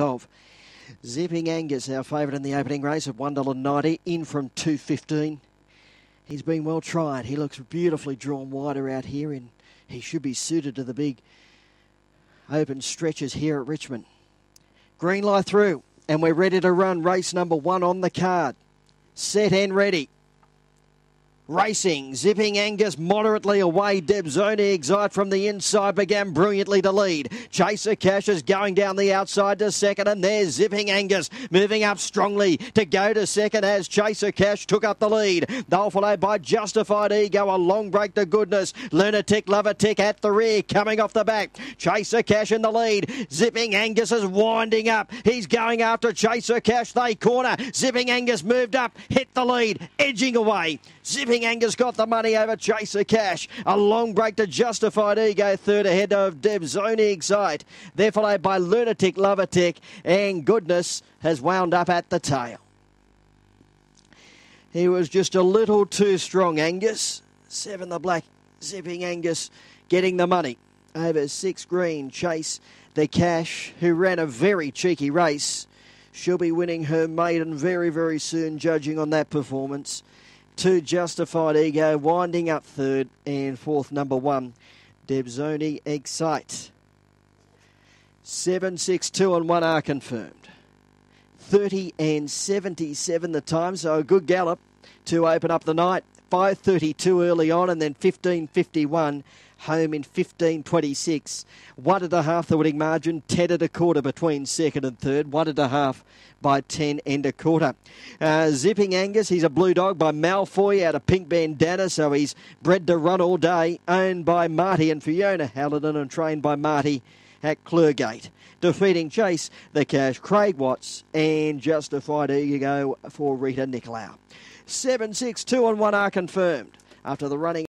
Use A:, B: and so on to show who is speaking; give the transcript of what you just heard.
A: of. Zipping Angus, our favourite in the opening race at $1.90, in from 2.15. He's been well tried. He looks beautifully drawn wider out here, and he should be suited to the big open stretches here at Richmond. Green light through, and we're ready to run race number one on the card. Set and ready. Racing, zipping Angus moderately away. Debzoni Excite from the inside began brilliantly to lead. Chaser Cash is going down the outside to second, and there's zipping Angus moving up strongly to go to second as Chaser Cash took up the lead. They'll followed by Justified Ego, a long break to goodness. Lunatic Lovertic at the rear, coming off the back. Chaser Cash in the lead. Zipping Angus is winding up. He's going after Chaser Cash. They corner. Zipping Angus moved up, hit the lead, edging away. Zipping Angus got the money over Chaser Cash. A long break to Justified Ego, third ahead of Debzoni Excite. They're followed by Lunatic Lovertic, and Goodness has wound up at the tail. He was just a little too strong, Angus. Seven the black, zipping Angus, getting the money over six green. Chase the cash, who ran a very cheeky race. She'll be winning her maiden very, very soon, judging on that performance two Justified Ego, winding up third and fourth, number one, Debzoni Excite. Seven, six, two, and one are confirmed. 30 and 77 the time, so a good gallop to open up the night. 5.32 early on and then 15.51 home in 15.26. One and a half the winning margin, 10 and a quarter between second and third. One and a half by 10 and a quarter. Uh, Zipping Angus, he's a blue dog by Malfoy out of Pink Bandana, so he's bred to run all day. Owned by Marty and Fiona Hallinan and trained by Marty at Clergate. Defeating Chase, the cash, Craig Watts, and Justified Ego for Rita Nicolau. 7 6 2 and 1 are confirmed. After the running